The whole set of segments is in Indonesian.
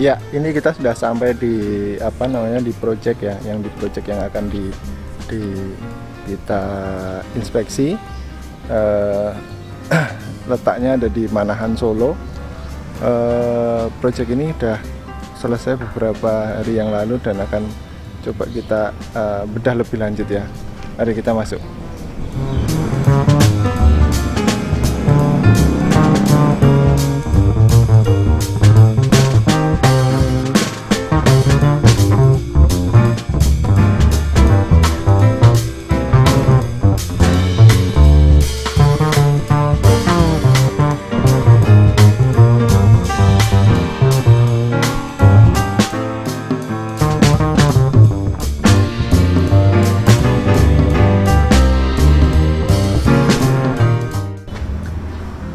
Ya, ini kita sudah sampai di apa namanya di project ya, yang di project yang akan di, di kita inspeksi. Uh, letaknya ada di Manahan Solo. Uh, project ini sudah selesai beberapa hari yang lalu dan akan coba kita uh, bedah lebih lanjut ya. Mari kita masuk.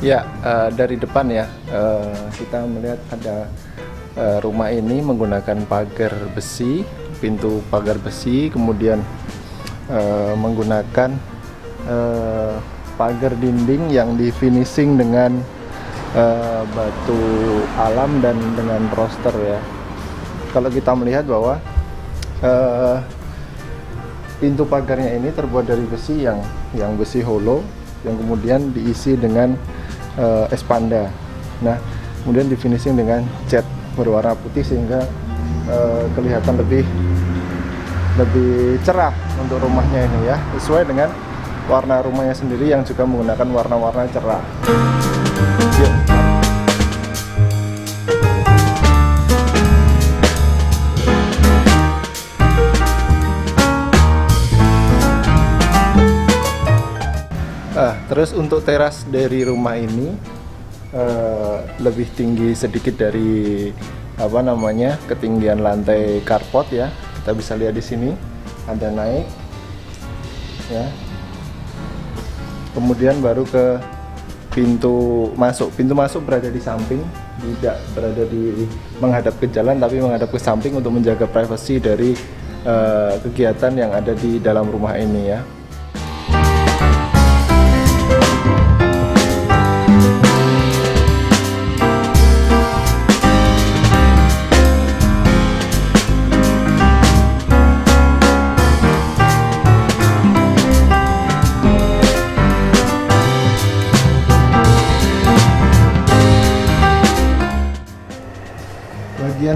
Ya, uh, dari depan ya, uh, kita melihat ada uh, rumah ini menggunakan pagar besi, pintu pagar besi, kemudian uh, menggunakan uh, pagar dinding yang di finishing dengan uh, batu alam dan dengan roster ya. Kalau kita melihat bahwa uh, pintu pagarnya ini terbuat dari besi yang yang besi hollow yang kemudian diisi dengan uh, espanda. Nah, kemudian di finishing dengan cat berwarna putih sehingga uh, kelihatan lebih lebih cerah untuk rumahnya ini ya, sesuai dengan warna rumahnya sendiri yang juga menggunakan warna-warna cerah. Terus untuk teras dari rumah ini uh, lebih tinggi sedikit dari apa namanya ketinggian lantai karpot ya. Kita bisa lihat di sini ada naik ya. Kemudian baru ke pintu masuk. Pintu masuk berada di samping, tidak berada di menghadap ke jalan tapi menghadap ke samping untuk menjaga privasi dari uh, kegiatan yang ada di dalam rumah ini ya.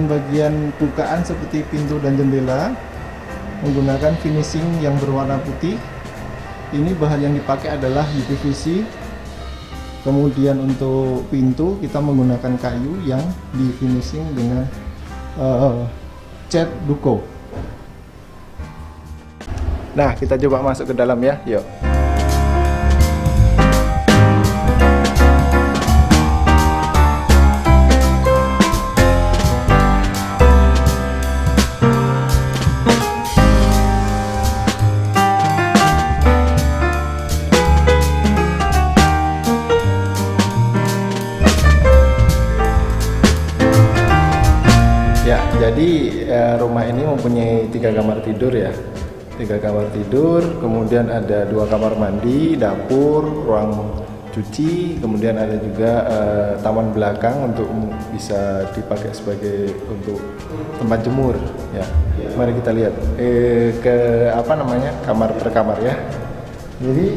Bagian-bagian bukaan seperti pintu dan jendela menggunakan finishing yang berwarna putih. Ini bahan yang dipakai adalah UPVC kemudian untuk pintu kita menggunakan kayu yang di finishing dengan uh, cat duko. Nah kita coba masuk ke dalam ya. Yuk Jadi eh, rumah ini mempunyai tiga kamar tidur ya, tiga kamar tidur, kemudian ada dua kamar mandi, dapur, ruang cuci, kemudian ada juga eh, taman belakang untuk bisa dipakai sebagai untuk tempat jemur ya. Mari kita lihat eh, ke apa namanya kamar per kamar ya. Jadi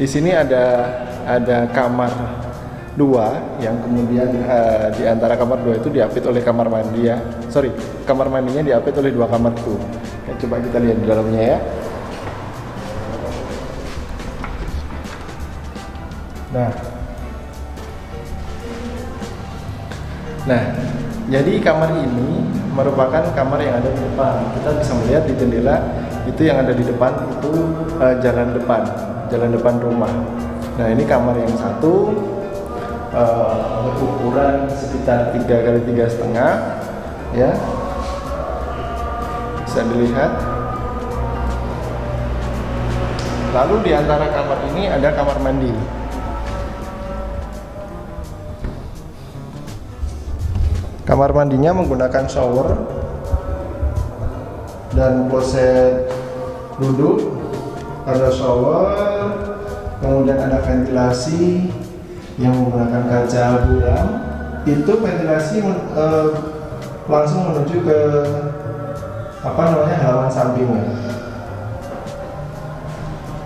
di sini ada ada kamar dua yang kemudian uh, di antara kamar dua itu diapit oleh kamar mandi ya. Sorry kamar mandinya diapit oleh dua kamar itu ya, coba kita lihat di dalamnya ya. Nah. Nah jadi kamar ini merupakan kamar yang ada di depan. Kita bisa melihat di jendela itu yang ada di depan itu uh, jalan depan jalan depan rumah. Nah ini kamar yang satu uh, berukuran sekitar tiga kali tiga setengah ya. Bisa dilihat. Lalu di antara kamar ini ada kamar mandi. Kamar mandinya menggunakan shower dan kloset duduk ada shower kemudian ada ventilasi yang menggunakan kaca buram itu ventilasi uh, langsung menuju ke apa namanya halaman sampingnya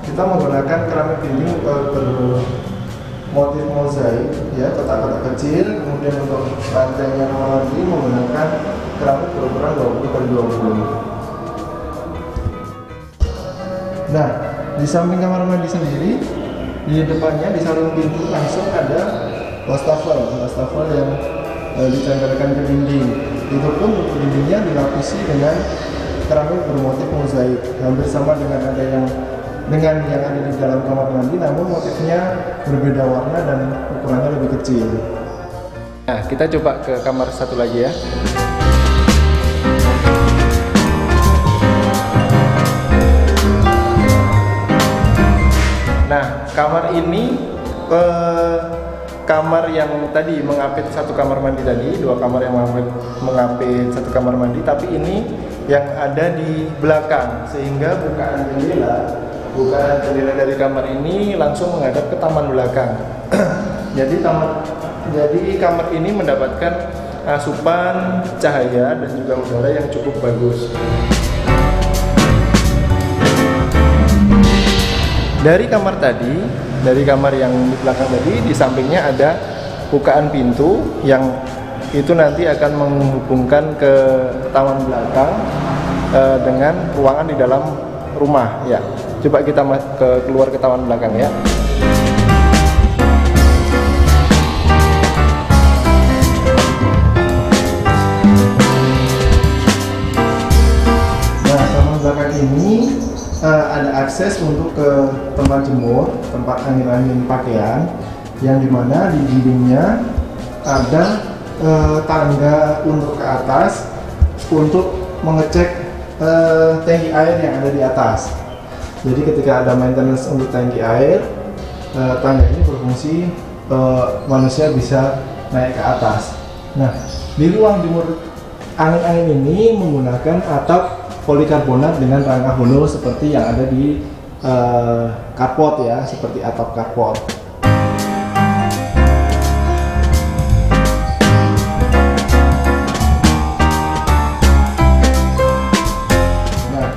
kita menggunakan keramik dinding uh, bermotif mozaik ya kotak-kotak kecil kemudian untuk lantainya lagi menggunakan keramik berukuran 20 kali 20 nah di samping kamar mandi sendiri di depannya di samping pintu langsung ada wastafel. Wastafel yang e, ditempelkan ke dinding. Itu pun dindingnya dilapisi dengan keramik bermotif mozaik. Hampir sama dengan ada yang dengan yang ada di dalam kamar mandi namun motifnya berbeda warna dan ukurannya lebih kecil. Nah kita coba ke kamar satu lagi ya kamar ini eh, kamar yang tadi mengapit satu kamar mandi tadi, dua kamar yang mengapit, mengapit satu kamar mandi, tapi ini yang ada di belakang sehingga bukaan jendela, bukaan jendela dari kamar ini langsung menghadap ke taman belakang. jadi taman jadi kamar ini mendapatkan asupan cahaya dan juga udara yang cukup bagus. Dari kamar tadi, dari kamar yang di belakang tadi, di sampingnya ada bukaan pintu yang itu nanti akan menghubungkan ke taman belakang uh, dengan ruangan di dalam rumah. Ya, coba kita ke keluar ke taman belakang ya. Akses untuk ke tempat jemur, tempat angin-angin pakaian, yang di mana di dindingnya ada uh, tangga untuk ke atas untuk mengecek uh, tangki air yang ada di atas. Jadi ketika ada maintenance untuk tangki air, uh, tangga ini berfungsi uh, manusia bisa naik ke atas. Nah, di ruang jemur angin-angin ini menggunakan atap polikarbonat dengan rangka honol seperti yang ada di uh, ya, seperti atap carport. Nah,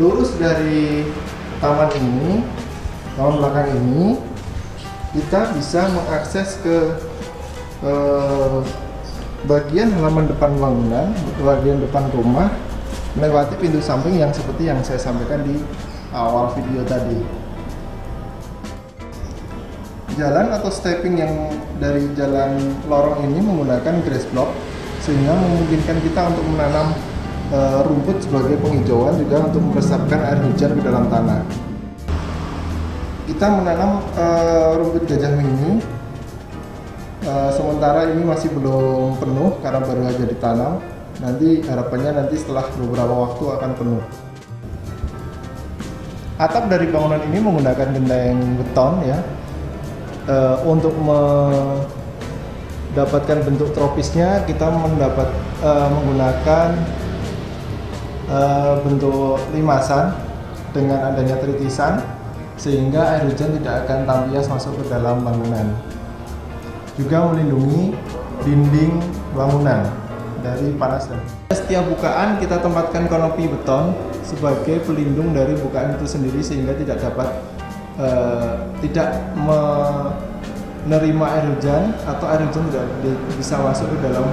lurus dari taman ini, taman belakang ini, kita bisa mengakses ke uh, bagian halaman depan bangunan, bagian depan rumah melewati pintu samping yang seperti yang saya sampaikan di awal video tadi. Jalan atau stepping yang dari jalan lorong ini menggunakan grass block sehingga memungkinkan kita untuk menanam e, rumput sebagai penghijauan juga untuk meresapkan air hujan ke dalam tanah. Kita menanam e, rumput gajah mini e, sementara ini masih belum penuh karena baru saja ditanam nanti harapannya nanti setelah beberapa waktu akan penuh. Atap dari bangunan ini menggunakan genteng beton ya. E, untuk mendapatkan bentuk tropisnya kita mendapat e, menggunakan e, bentuk limasan dengan adanya tritisan sehingga air hujan tidak akan tampias masuk ke dalam bangunan. Juga melindungi dinding bangunan dari panas dan setiap bukaan kita tempatkan kanopi beton sebagai pelindung dari bukaan itu sendiri sehingga tidak dapat uh, tidak menerima air hujan atau air hujan tidak bisa masuk ke dalam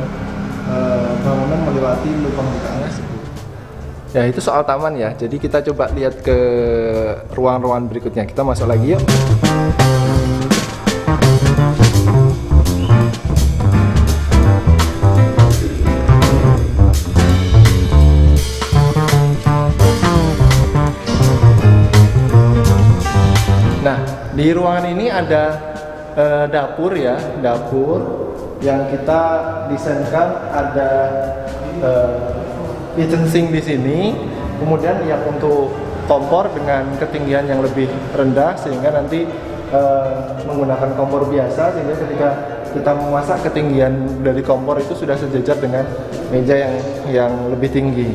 uh, bangunan melewati lubang bukaan. Ya itu soal taman ya. Jadi kita coba lihat ke ruang-ruangan berikutnya. Kita masuk lagi yuk. Di ruangan ini ada uh, dapur ya, dapur yang kita desainkan ada uh, kitchen sink di sini. Kemudian yang untuk kompor dengan ketinggian yang lebih rendah sehingga nanti uh, menggunakan kompor biasa sehingga ketika kita memasak ketinggian dari kompor itu sudah sejajar dengan meja yang yang lebih tinggi.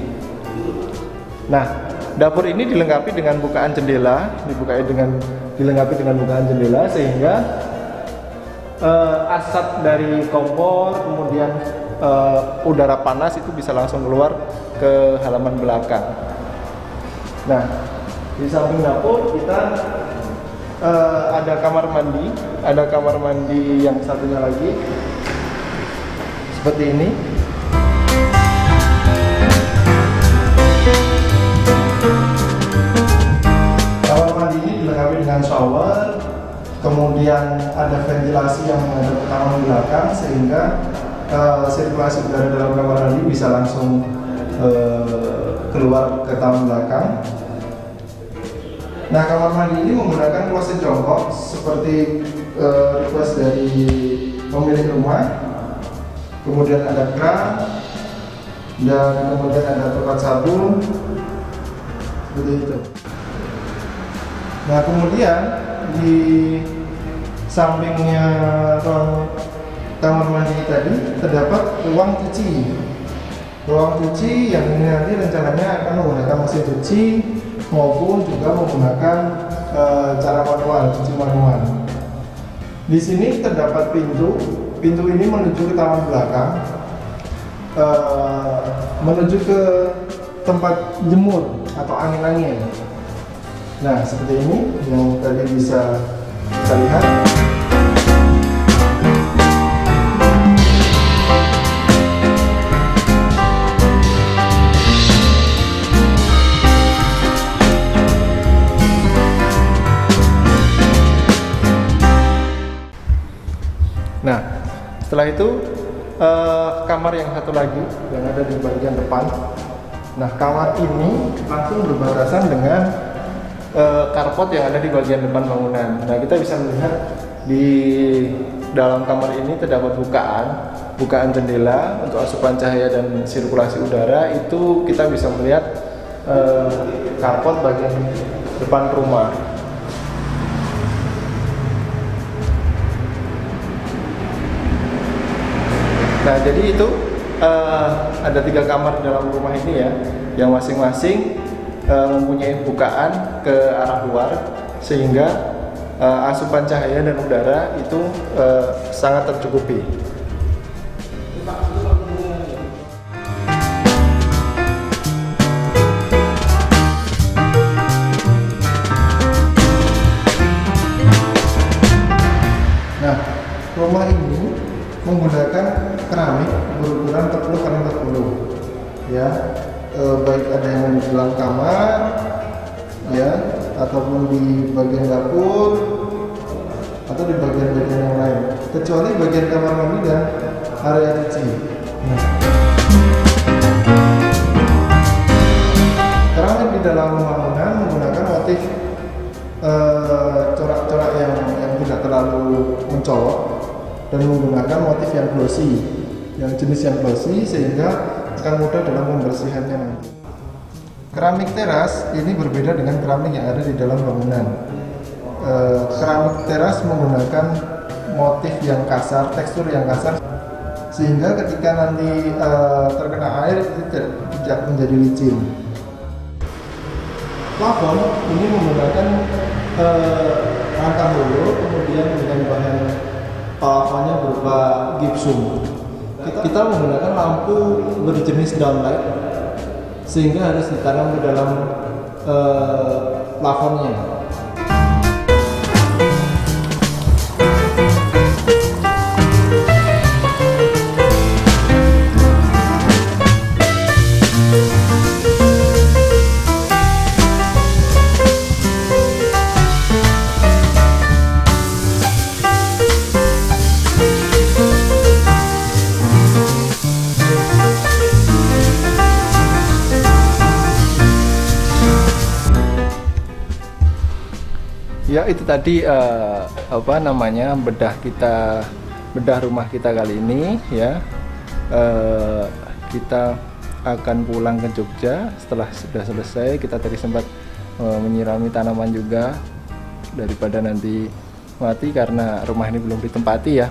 Nah, dapur ini dilengkapi dengan bukaan jendela, dibukai dengan dilengkapi dengan bukaan jendela sehingga uh, asap dari kompor, kemudian uh, udara panas itu bisa langsung keluar ke halaman belakang. Nah, di samping dapur kita uh, ada kamar mandi, ada kamar mandi yang satunya lagi seperti ini. Dengan shower, kemudian ada ventilasi yang menghadap ke kamar belakang sehingga uh, sirkulasi udara dalam kamar mandi bisa langsung uh, keluar ke taman belakang. Nah kamar mandi ini menggunakan kloset jongkok seperti uh, request dari pemilik rumah. Kemudian ada kran dan kemudian ada tempat sabun seperti itu. Nah kemudian di sampingnya kamar mandi tadi terdapat ruang cuci. Ruang cuci yang ini nanti rencananya akan menggunakan mesin cuci maupun juga menggunakan e, cara manual cuci manual. Di sini terdapat pintu. Pintu ini menuju ke taman belakang e, menuju ke tempat jemur atau angin-angin nah seperti ini yang tadi bisa kita lihat Nah, setelah itu uh, kamar yang satu lagi yang ada di bagian depan. Nah, kamar ini langsung berbatasan dengan uh, yang ada di bagian depan bangunan. Nah, kita bisa melihat di dalam kamar ini terdapat bukaan, bukaan jendela untuk asupan cahaya dan sirkulasi udara. Itu kita bisa melihat uh, bagian depan rumah. Nah, jadi itu uh, ada tiga kamar dalam rumah ini ya, yang masing-masing mempunyai bukaan ke arah luar, sehingga uh, asupan cahaya dan udara itu uh, sangat tercukupi. Bagian kamar mandi dan area cuci. Nah. di dalam bangunan menggunakan motif corak-corak e, yang, yang tidak terlalu mencolok dan menggunakan motif yang glossy yang jenis yang glossy sehingga akan mudah dalam membersihannya nanti. Keramik teras ini berbeda dengan keramik yang ada di dalam bangunan. E, keramik teras menggunakan motif yang kasar tekstur yang kasar sehingga ketika nanti e, terkena air itu tidak menjadi licin plafon ini menggunakan e, rangka holo kemudian dengan bahan plafonnya berupa gipsum. Kita menggunakan lampu berjenis downlight sehingga harus ditanam di dalam uh, plafonnya. Itu tadi uh, apa namanya bedah kita bedah rumah kita kali ini ya uh, kita akan pulang ke Jogja setelah sudah selesai kita tadi sempat uh, menyirami tanaman juga daripada nanti mati karena rumah ini belum ditempati ya.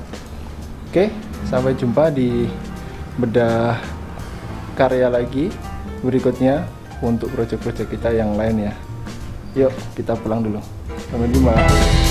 Oke sampai jumpa di bedah karya lagi berikutnya untuk proyek-proyek kita yang lain ya. Yuk kita pulang dulu. Sampai jumpa.